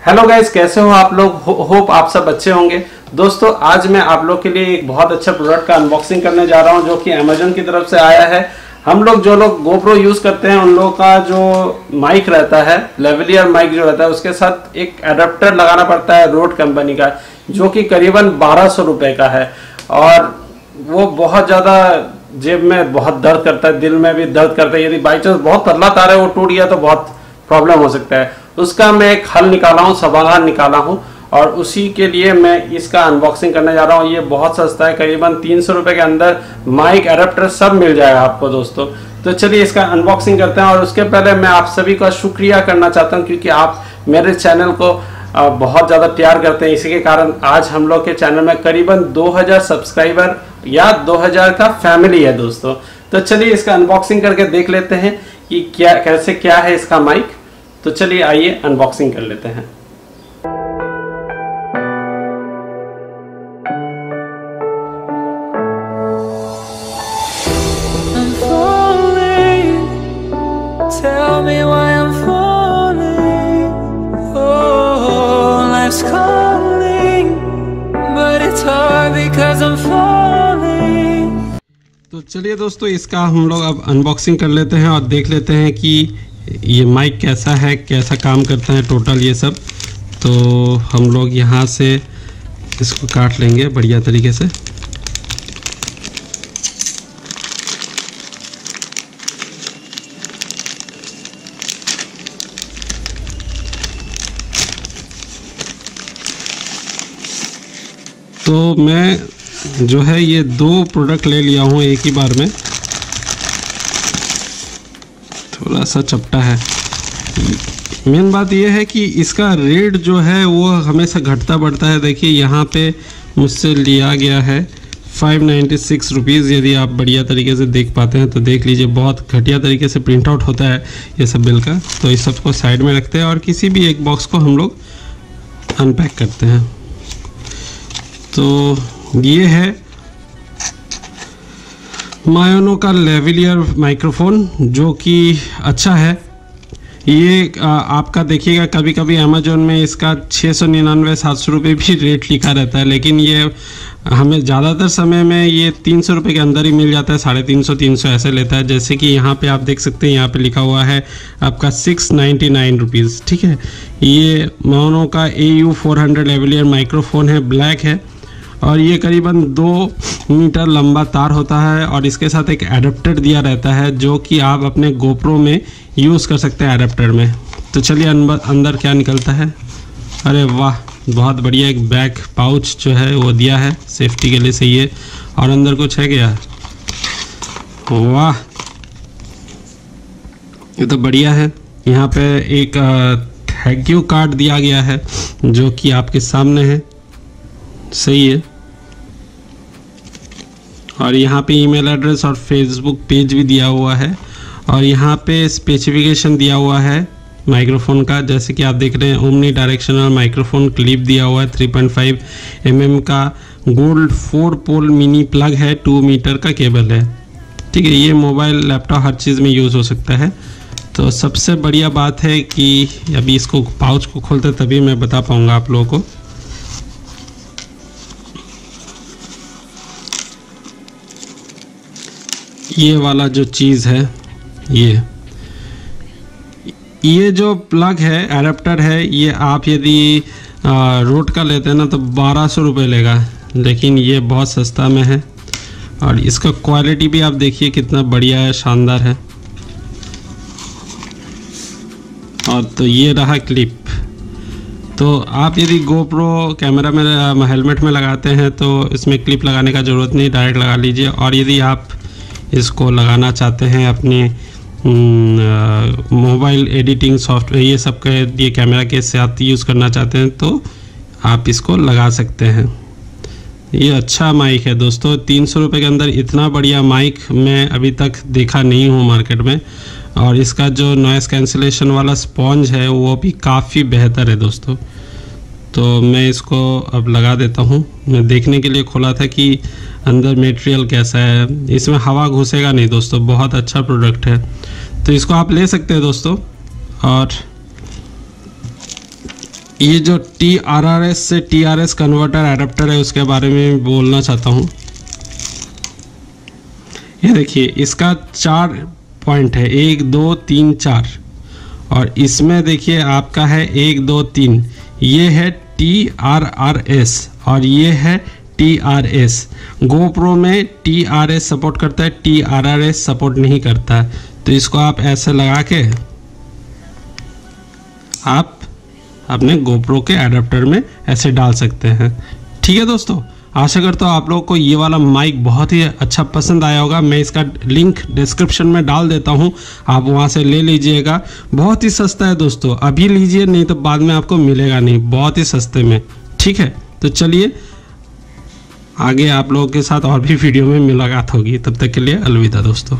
Hello guys कैसे हो आप लोग? होप आप सब अच्छे होंगे। दोस्तों, आज मैं आप लोग के लिए एक बहुत अच्छा प्रोडक्ट का अनबॉक्सिंग करने जा रहा हूँ, जो कि अमेजोन की तरफ़ से आया है। हम लोग जो लोग गोप्रो यूज़ करते हैं, उन लोगों का जो माइक रहता है लेवलियर माइक जो रहता है, उसके साथ एक एडेप्टर लगाना पड़ता है रोड कंपनी का, जो कि करीबन बारह सौ का है। और वो बहुत ज़्यादा जेब में बहुत दर्द करता है, दिल में भी दर्द करता है। यदि बाई चांस बहुत पतला तार है, वो टूट गया तो बहुत प्रॉब्लम हो सकता है। उसका मैं एक हल निकाला हूँ समाधान निकाला हूँ और उसी के लिए मैं इसका अनबॉक्सिंग करने जा रहा हूँ। ये बहुत सस्ता है, करीबन तीन सौ रुपए के अंदर माइक एडेप्टर सब मिल जाएगा आपको दोस्तों। तो चलिए इसका अनबॉक्सिंग करते हैं और उसके पहले मैं आप सभी का शुक्रिया करना चाहता हूँ क्योंकि आप मेरे चैनल को बहुत ज़्यादा प्यार करते हैं। इसी के कारण आज हम लोग के चैनल में करीबन 2000 सब्सक्राइबर या 2000 का फैमिली है दोस्तों। तो चलिए इसका अनबॉक्सिंग करके देख लेते हैं कि क्या, कैसे क्या है इसका माइक तो चलिए आइए अनबॉक्सिंग कर लेते हैं। तो चलिए दोस्तों इसका हम लोग अब अनबॉक्सिंग कर लेते हैं और देख लेते हैं कि ये माइक कैसा है, कैसा काम करता है टोटल ये सब? तो हम लोग यहाँ से इसको काट लेंगे बढ़िया तरीके से। तो मैं जो है ये दो प्रोडक्ट ले लिया हूँ एक ही बार में। थोड़ा सा चपटा है। मेन बात यह है कि इसका रेट जो है, वो हमेशा घटता बढ़ता है। देखिए, यहाँ पे मुझसे लिया गया है फाइव नाइन्टी सिक्स रुपीज़ यदि आप बढ़िया तरीके से देख पाते हैं तो देख लीजिए, बहुत घटिया तरीके से प्रिंट आउट होता है ये सब बिल का। तो इस सबको साइड में रखते हैं और किसी भी एक बॉक्स को हम लोग अनपैक करते हैं। तो ये है मायोनो का लेवलियर माइक्रोफोन जो कि अच्छा है। ये आ, आपका देखिएगा कभी कभी अमेजोन में इसका छः सौ निन्यानवे सात सौ रुपये भी रेट लिखा रहता है लेकिन ये हमें ज़्यादातर समय में ये तीन सौ रुपये के अंदर ही मिल जाता है साढ़े तीन सौ तीन सौ ऐसे लेता है जैसे कि यहाँ पे आप देख सकते हैं यहाँ पे लिखा हुआ है आपका सिक्स नाइन्टी नाइन रुपीज़ ठीक है? ये मायोनो का A U four hundred lavalier microphone है ब्लैक है और ये करीबन दो मीटर लंबा तार होता है और इसके साथ एक एडेप्टर दिया रहता है जो कि आप अपने गोप्रो में यूज़ कर सकते हैं एडेप्टर में। तो चलिए अंदर क्या निकलता है? अरे वाह, बहुत बढ़िया, एक बैक पाउच जो है वो दिया है सेफ्टी के लिए सही है। और अंदर कुछ है क्या? वाह, ये तो बढ़िया है। यहाँ पे एक थैंक यू कार्ड दिया गया है जो कि आपके सामने है। सही है। और यहाँ पे ईमेल एड्रेस और फेसबुक पेज भी दिया हुआ है और यहाँ पे स्पेसिफिकेशन दिया हुआ है माइक्रोफोन का। जैसे कि आप देख रहे हैं ओमनी डायरेक्शनल माइक्रोफोन क्लिप दिया हुआ है 3.5 पॉइंट mm का। Gold four pole mini plug है टू मीटर का केबल है। ठीक है, ये मोबाइल लैपटॉप हर चीज़ में यूज़ हो सकता है। तो सबसे बढ़िया बात है कि अभी इसको पाउच को खोलते तभी मैं बता पाऊँगा आप लोगों को। ये वाला जो चीज़ है, ये। ये जो प्लग है एडेप्टर है, ये आप यदि रोड का लेते हैं ना तो बारह सौ रुपये लेगा। लेकिन ये बहुत सस्ता में है। और इसका क्वालिटी भी आप देखिए कितना बढ़िया है, शानदार है। और तो ये रहा क्लिप तो आप यदि गोप्रो कैमरा में हेलमेट में लगाते हैं तो इसमें क्लिप लगाने का ज़रूरत नहीं डायरेक्ट लगा लीजिए। और यदि आप इसको लगाना चाहते हैं अपने मोबाइल एडिटिंग सॉफ्टवेयर, ये सब के ये कैमरा के साथ यूज़ करना चाहते हैं तो आप इसको लगा सकते हैं। ये अच्छा माइक है दोस्तों, तीन सौ रुपये के अंदर इतना बढ़िया माइक मैं अभी तक देखा नहीं हूँ मार्केट में, और इसका जो नॉइस कैंसिलेशन वाला स्पॉन्ज है, वो भी काफ़ी बेहतर है दोस्तों। तो मैं इसको अब लगा देता हूँ। मैं देखने के लिए खोला था कि अंदर मटेरियल कैसा है। इसमें हवा घुसेगा नहीं दोस्तों, बहुत अच्छा प्रोडक्ट है। तो इसको आप ले सकते हैं दोस्तों। और ये जो टी आर आर एस से T R S converter adapter है, उसके बारे में बोलना चाहता हूँ। ये देखिए, इसका चार पॉइंट है। एक, दो, तीन, चार। और इसमें देखिए, आपका है एक, दो, तीन। ये है टी आर आर एस और ये है टी आर एस गोप्रो में टी आर एस सपोर्ट करता है T R R S support नहीं करता। तो इसको आप ऐसे लगा के आप अपने गोप्रो के एडाप्टर में ऐसे डाल सकते हैं। ठीक है दोस्तों? आशा करता हूँ आप लोगों को ये वाला माइक बहुत ही अच्छा पसंद आया होगा। मैं इसका लिंक डिस्क्रिप्शन में डाल देता हूँ। आप वहाँ से ले लीजिएगा। बहुत ही सस्ता है दोस्तों। अभी लीजिए, नहीं तो बाद में आपको मिलेगा नहीं। बहुत ही सस्ते में। ठीक है? तो चलिए, आगे आप लोगों के साथ और भी वीडियो में मुलाकात होगी। तब तक के लिए अलविदा दोस्तों।